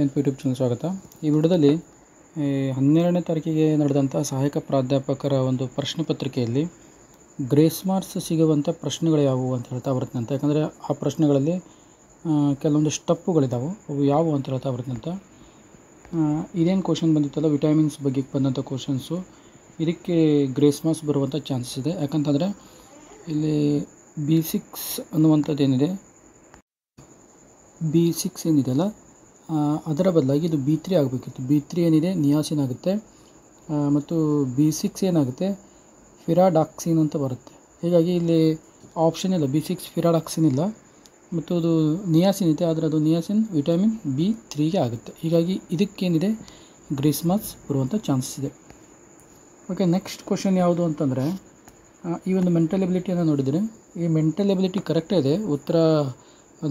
N YouTube channel ಸ್ವಾಗತ. ಈ ವಿಡಿಯೋದಲ್ಲಿ ಹನ್ನೆರಡನೇ ತಾರೀಕಿಗೆ ನಡೆದಂಥ ಸಹಾಯಕ ಪ್ರಾಧ್ಯಾಪಕರ ಒಂದು ಪ್ರಶ್ನೆ ಪತ್ರಿಕೆಯಲ್ಲಿ ಗ್ರೇಸ್ ಮಾರ್ಕ್ಸ್ ಸಿಗುವಂಥ ಪ್ರಶ್ನೆಗಳು ಯಾವುವು ಅಂತ ಹೇಳ್ತಾ ಬರುತ್ತಂತೆ ಯಾಕಂದರೆ ಆ ಪ್ರಶ್ನೆಗಳಲ್ಲಿ ಕೆಲವೊಂದು ಸ್ಟಪ್ಪುಗಳಿದ್ದಾವೆ ಅವು ಯಾವುವು ಅಂತ ಹೇಳ್ತಾ ಬರುತ್ತಂತೆ ಇದೇನು ಕ್ವಶನ್ ಬಂದಿತ್ತಲ್ಲ? ವಿಟಮಿನ್ಸ್ ಬಗ್ಗೆ ಬಂದಂಥ ಕ್ವಶನ್ಸು ಇದಕ್ಕೆ ಗ್ರೇಸ್ ಮಾರ್ಕ್ಸ್ ಬರುವಂಥ ಚಾನ್ಸಸ್ ಇದೆ. ಯಾಕಂತಂದರೆ, ಇಲ್ಲಿ ಬಿ ಸಿಕ್ಸ್ ಅನ್ನುವಂಥದ್ದು ಏನಿದೆ ಬಿ ಸಿಕ್ಸ್ ಏನಿದೆಯಲ್ಲ ಅದರ ಬದಲಾಗಿ ಇದು ಬಿ ತ್ರೀ ಆಗಬೇಕಿತ್ತು. ಬಿ ತ್ರೀ ಏನಿದೆ? ನಿಯಾಸಿನ್ ಆಗುತ್ತೆ. ಮತ್ತು ಬಿ ಸಿಕ್ಸ್ ಏನಾಗುತ್ತೆ? ಫಿರಾಡಾಕ್ಸಿನ್ ಅಂತ ಬರುತ್ತೆ. ಹೀಗಾಗಿ ಇಲ್ಲಿ ಆಪ್ಷನ್ ಇಲ್ಲ. ಬಿ ಸಿಕ್ಸ್ ಫಿರಾಡಾಕ್ಸಿನ್ ಇಲ್ಲ. ಮತ್ತು ಅದು ನಿಯಾಸಿನ್ ಇದೆ. ಆದರೆ ಅದು ನಿಯಾಸಿನ್ ವಿಟಮಿನ್ ಬಿ ತ್ರೀಗೆ ಆಗುತ್ತೆ. ಹೀಗಾಗಿ ಇದಕ್ಕೇನಿದೆ? ಗ್ರೀಸ್ ಮಾರ್ಕ್ಸ್ ಬರುವಂಥ ಚಾನ್ಸಸ್ ಇದೆ. ಓಕೆ ನೆಕ್ಸ್ಟ್ ಕ್ವಶನ್ ಯಾವುದು ಅಂತಂದರೆ ಈ ಒಂದು ಮೆಂಟಲ್ ಎಬಿಲಿಟಿಯನ್ನು ನೋಡಿದರೆ. ಈ ಮೆಂಟಲ್ ಎಬಿಲಿಟಿ ಕರೆಕ್ಟೇ ಇದೆ. ಉತ್ತರ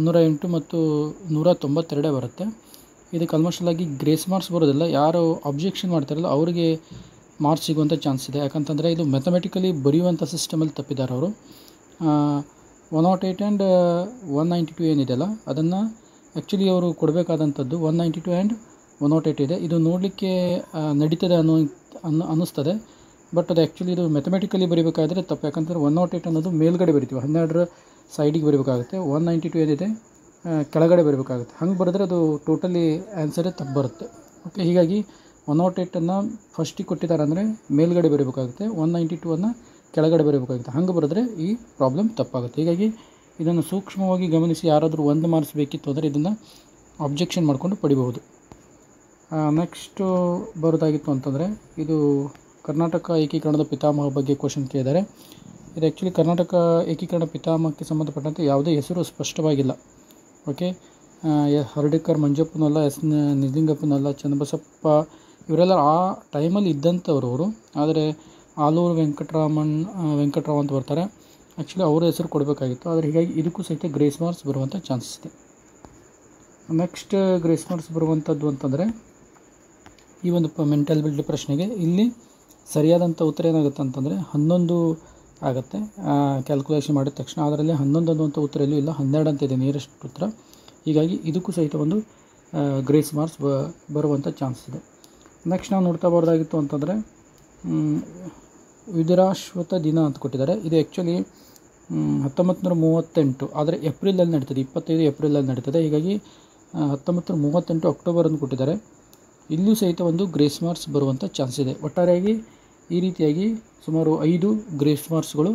ನೂರ ಎಂಟು ಮತ್ತು ನೂರ ತೊಂಬತ್ತೆರಡೇ ಬರುತ್ತೆ. ಇದಕ್ಕೆ ಆಲ್ಮೋಸ್ಟ್ ಆಗಿ ಗ್ರೇಸ್ ಮಾರ್ಕ್ಸ್ ಬರೋದಿಲ್ಲ. ಯಾರು ಅಬ್ಜೆಕ್ಷನ್ ಮಾಡ್ತಾರಲ್ಲ, ಅವರಿಗೆ ಮಾರ್ಕ್ಸ್ ಸಿಗುವಂಥ ಚಾನ್ಸ್ ಇದೆ. ಯಾಕಂತಂದರೆ ಇದು ಮೆಥಮೆಟಿಕಲಿ ಬರೆಯುವಂಥ ಸಿಸ್ಟಮಲ್ಲಿ ತಪ್ಪಿದ್ದಾರೆ ಅವರು. One not eight and one ninety two ಏನಿದೆಯಲ್ಲ ಅದನ್ನು ಆ್ಯಕ್ಚುಲಿ ಅವರು ಕೊಡಬೇಕಾದಂಥದ್ದು one ninety two and one not eight ಇದೆ. ಇದು ನೋಡಲಿಕ್ಕೆ ನಡೀತದೆ ಅನ್ನೋ ಅನ್ನೋ, ಅನ್ನಿಸ್ತದೆ. ಬಟ್ ಅದು ಆ್ಯಕ್ಚುಲಿ ಇದು ಮೆಥಮೆಟಿಕಲಿ ಬರೀಬೇಕಾದ್ರೆ ತಪ್ಪು. ಯಾಕಂತಂದರೆ ಒನ್ ನಾಟ್ ಏಯ್ಟ್ ಅನ್ನೋದು ಮೇಲ್ಗಡೆ ಬರಿತೀವಿ. ಹನ್ನೆರಡರ ಸೈಡಿಗೆ ಬರೀಬೇಕಾಗುತ್ತೆ. ಒನ್ ನೈಂಟಿ ಟು ಏನಿದೆ? ಕೆಳಗಡೆ ಬರಬೇಕಾಗುತ್ತೆ. ಹಂಗೆ ಬರೆದ್ರೆ ಅದು ಟೋಟಲಿ ಆನ್ಸರೇ ತಪ್ಪು ಬರುತ್ತೆ. ಓಕೆ ಹೀಗಾಗಿ ಒನ್ ನಾಟ್ ಏಯ್ಟನ್ನು ಫಸ್ಟಿಗೆ ಕೊಟ್ಟಿದ್ದಾರೆ ಅಂದರೆ ಮೇಲ್ಗಡೆ ಬರಬೇಕಾಗುತ್ತೆ. ಒನ್ ನೈಂಟಿ ಟೂ ಅನ್ನು ಕೆಳಗಡೆ ಬರಬೇಕಾಗುತ್ತೆ. ಹಂಗೆ ಬರೆದ್ರೆ ಈ ಪ್ರಾಬ್ಲಮ್ ತಪ್ಪಾಗುತ್ತೆ. ಹೀಗಾಗಿ ಇದನ್ನು ಸೂಕ್ಷ್ಮವಾಗಿ ಗಮನಿಸಿ ಯಾರಾದರೂ ಒಂದು ಮಾರ್ಕ್ಸ್ ಬೇಕಿತ್ತು ಅಂದರೆ ಇದನ್ನು ಅಬ್ಜೆಕ್ಷನ್ ಮಾಡಿಕೊಂಡು ಪಡಿಬಹುದು. ನೆಕ್ಸ್ಟು ಬರೋದಾಗಿತ್ತು ಅಂತಂದರೆ ಇದು ಕರ್ನಾಟಕ ಏಕೀಕರಣದ ಪಿತಾಮಹ ಬಗ್ಗೆ ಕ್ವಶನ್ ಕೇಳಿದ್ದಾರೆ. ಇದು ಆ್ಯಕ್ಚುಲಿ ಕರ್ನಾಟಕ ಏಕೀಕರಣ ಪಿತಾಮಹಕ್ಕೆ ಸಂಬಂಧಪಟ್ಟಂತೆ ಯಾವುದೇ ಹೆಸರು ಸ್ಪಷ್ಟವಾಗಿಲ್ಲ. ಓಕೆ? ಹರಡಿಕರ್, ಮಂಜಪ್ಪನಲ್ಲ, ಎಸ್ ನಿಜಲಿಂಗಪ್ಪನಲ್ಲ ಚನ್ನಬಸಪ್ಪ, ಇವರೆಲ್ಲ ಆ ಟೈಮಲ್ಲಿ ಇದ್ದಂಥವ್ರು ಅವರು ಆದರೆ ಆಲೂರು ವೆಂಕಟರಾಮನ್ ವೆಂಕಟರಾವ್ ಅಂತ ಬರ್ತಾರೆ. ಆ್ಯಕ್ಚುಲಿ ಅವರ ಹೆಸರು ಕೊಡಬೇಕಾಗಿತ್ತು. ಆದರೆ ಹೀಗಾಗಿ ಇದಕ್ಕೂ ಸಹಿತ ಗ್ರೇಸ್ ಮಾರ್ಕ್ಸ್ ಬರುವಂಥ ಚಾನ್ಸಸ್ ಇದೆ. ನೆಕ್ಸ್ಟ್ ಗ್ರೇಸ್ ಮಾರ್ಕ್ಸ್ ಬರುವಂಥದ್ದು ಅಂತಂದರೆ, ಈ ಒಂದು ಮೆಂಟಲ್ ಬಿಲ್ಡ್ ಪ್ರಶ್ನೆಗೆ ಇಲ್ಲಿ ಸರಿಯಾದಂಥ ಉತ್ತರ ಏನಾಗುತ್ತೆ ಅಂತಂದರೆ, ಹನ್ನೊಂದು ಆಗುತ್ತೆ. ಕ್ಯಾಲ್ಕುಲೇಷನ್ ಮಾಡಿದ ತಕ್ಷಣ ಅದರಲ್ಲಿ ಹನ್ನೊಂದು ಅನ್ನುವಂಥ ಉತ್ತರ ಎಲ್ಲೂ ಇಲ್ಲ. ಹನ್ನೆರಡು ಅಂತ ಇದೆ ನಿಯರೆಸ್ಟ್ ಉತ್ತರ. ಹೀಗಾಗಿ ಇದಕ್ಕೂ ಸಹಿತ ಒಂದು ಗ್ರೇಸ್ ಮಾರ್ಕ್ಸ್ ಬ, ಬರುವಂಥ ಚಾನ್ಸ್ ಇದೆ. ನೆಕ್ಸ್ಟ್ ನಾವು ನೋಡ್ತಾ ಬರೋದಾಗಿತ್ತು ಅಂತಂದರೆ ವಿದುರಾಶ್ವತ ದಿನ ಅಂತ ಕೊಟ್ಟಿದ್ದಾರೆ. ಇದು ಆ್ಯಕ್ಚುಲಿ ಹತ್ತೊಂಬತ್ತು ನೂರ ಮೂವತ್ತೆಂಟು, ಆದರೆ ಏಪ್ರಿಲಲ್ಲಿ ನಡೀತದೆ. ಇಪ್ಪತ್ತೈದು ಏಪ್ರಿಲಲ್ಲಿ ನಡೀತದೆ. ಹೀಗಾಗಿ ಹತ್ತೊಂಬತ್ತು ನೂರ ಮೂವತ್ತೆಂಟು ಅಕ್ಟೋಬರನ್ನು ಕೊಟ್ಟಿದ್ದಾರೆ. ಇಲ್ಲೂ ಸಹಿತ ಒಂದು ಗ್ರೇಸ್ ಮಾರ್ಕ್ಸ್ ಬರುವಂಥ ಚಾನ್ಸ್ ಇದೆ. ಒಟ್ಟಾರೆಯಾಗಿ ಈ ರೀತಿಯಾಗಿ ಸುಮಾರು ಐದು ಗ್ರೇಸ್ ಮಾರ್ಕ್ಸ್ಗಳು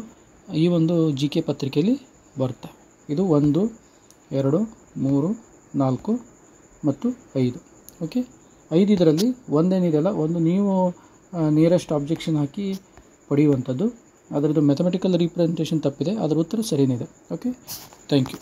ಈ ಒಂದು ಜಿ ಕೆ ಪತ್ರಿಕೆಯಲ್ಲಿ ಬರ್ತವೆ ಇದು ಒಂದು, ಎರಡು, ಮೂರು, ನಾಲ್ಕು ಮತ್ತು ಐದು. ಓಕೆ ಐದು ಇದರಲ್ಲಿ ಒಂದೇನಿದೆಯಲ್ಲ ಒಂದು ನೀವು ನಿಯರೆಸ್ಟ್ ಆಬ್ಜೆಕ್ಷನ್ ಹಾಕಿ ಪಡೆಯುವಂಥದ್ದು. ಅದರದ್ದು ಮೆಥಮೆಟಿಕಲ್ ರೀಪ್ರೆಸೆಂಟೇಷನ್ ತಪ್ಪಿದೆ, ಅದರ ಉತ್ತರ ಸರಿಯೇ ಓಕೆ ಥ್ಯಾಂಕ್ ಯು